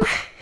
Bye.